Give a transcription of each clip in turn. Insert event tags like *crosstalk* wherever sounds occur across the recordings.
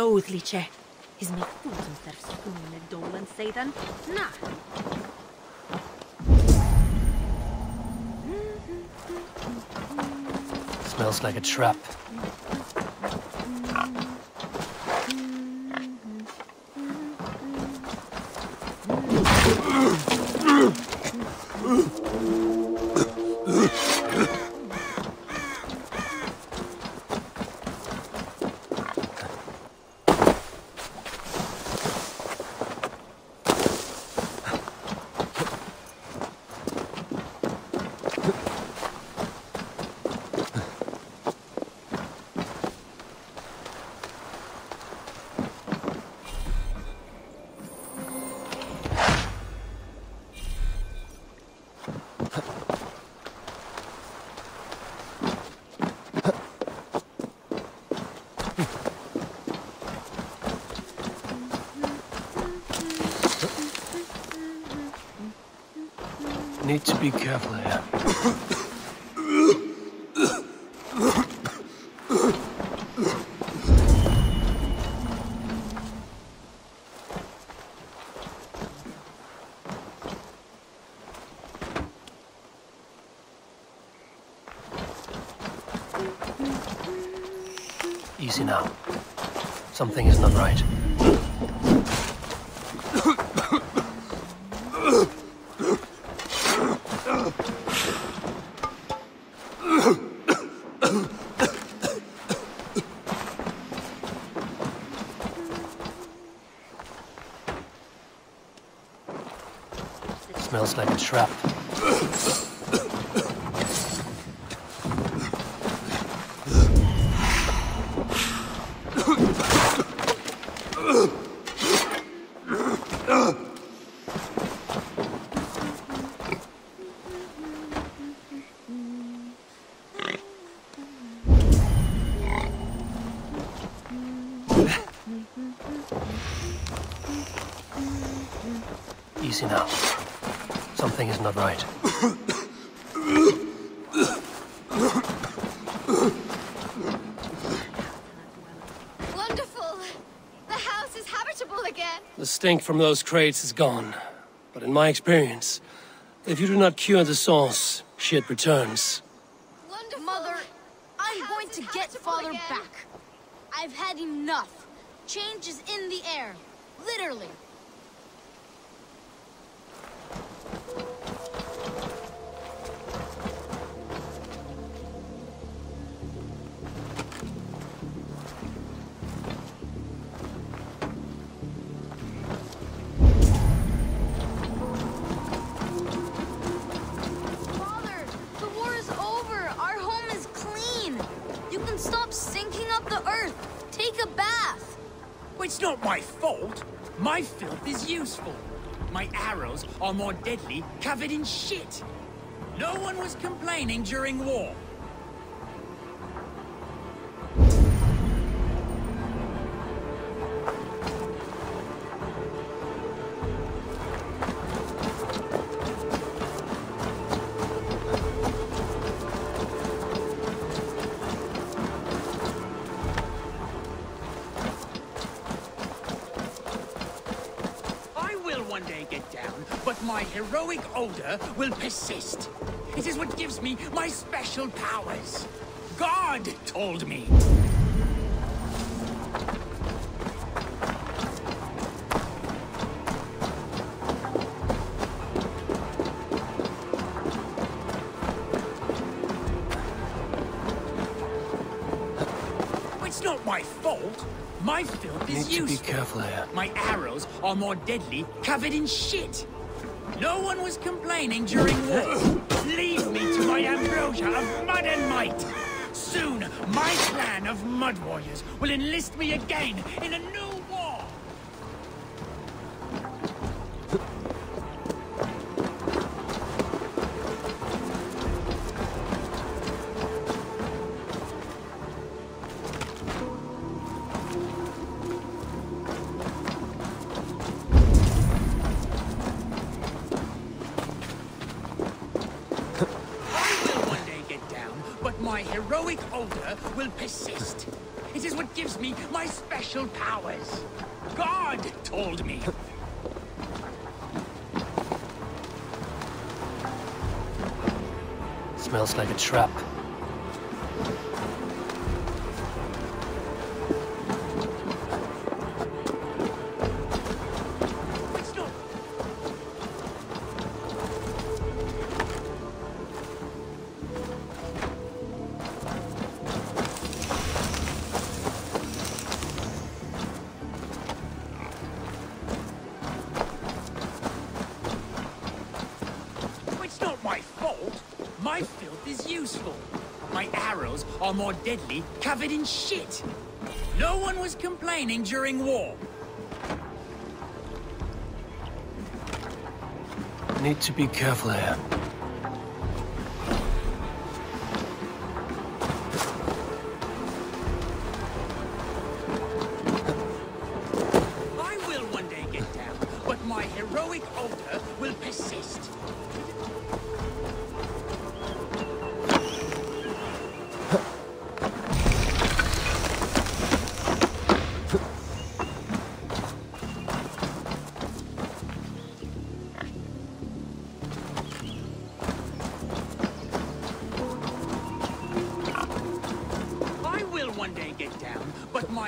Soth, Liche. Is me fool himself spoon the Dolan Satan? Nah. Smells like a trap. Need to be careful here. Easy now. Something is not right. Smells like a trap. Easy now. Something is not right. Wonderful! The house is habitable again! The stink from those crates is gone. But in my experience, if you do not cure the sauce, shit returns. Wonderful! Mother, I'm house going to get father again. back. I've had enough. Change is in the air. Literally. Stop sinking up the earth. Take a bath. Well, it's not my fault. My filth is useful. My arrows are more deadly covered in shit. No one was complaining during war. One day get down, but my heroic odor will persist. It is what gives me my special powers. God told me. It's not my fault. My filth Need is to be careful here. My arrows are more deadly, covered in shit. No one was complaining during war. Leave me to my ambrosia of mud and might. Soon, my clan of mud warriors will enlist me again in a new odor will persist. It is what gives me my special powers. God told me. Smells like a trap. My filth is useful. My arrows are more deadly covered in shit. No one was complaining during war. Need to be careful here.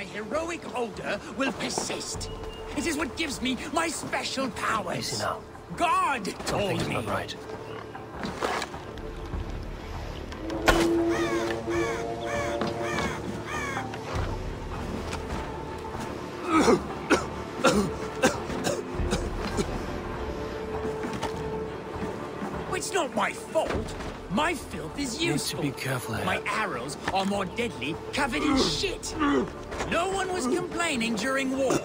My heroic odor will persist. It is what gives me my special powers. Easy now. God told Something's me. not right. Oh, it's not my fault. My filth is Need to useful. be careful here. My arrows are more deadly, covered in shit. *gasps* No one was complaining during war.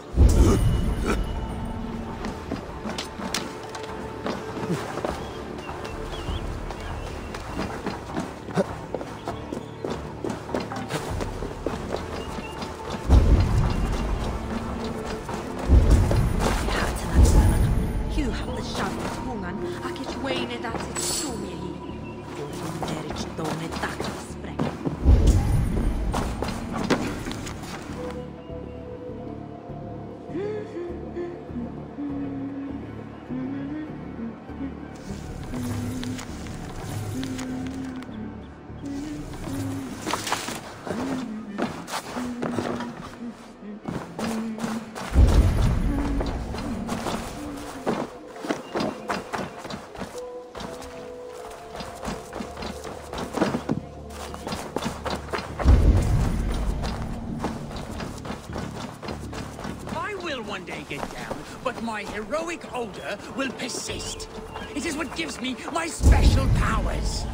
My heroic odor will persist. It is what gives me my special powers.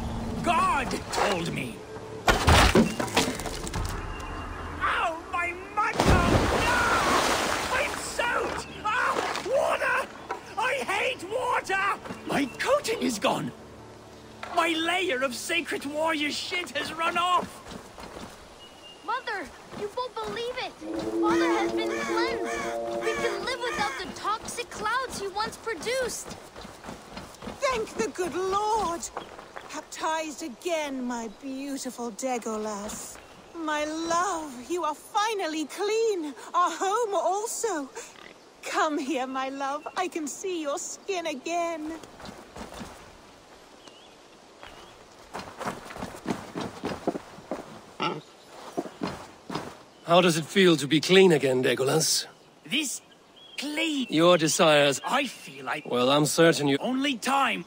God told me. My! Ah, water! I hate water! My coating is gone. My layer of sacred warrior shit has run off. Mother, you won't believe it. Father has been cleansed. We can live without the toxic clouds he once produced. Thank the good Lord! Baptized again, my beautiful Degolas. My love, you are finally clean. Our home also. Come here, my love. I can see your skin again. How does it feel to be clean again, Degolas? This clean. Your desires... I feel like Well, I'm certain you... only time